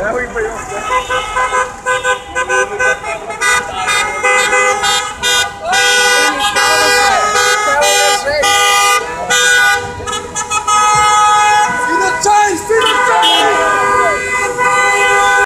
Everybody else.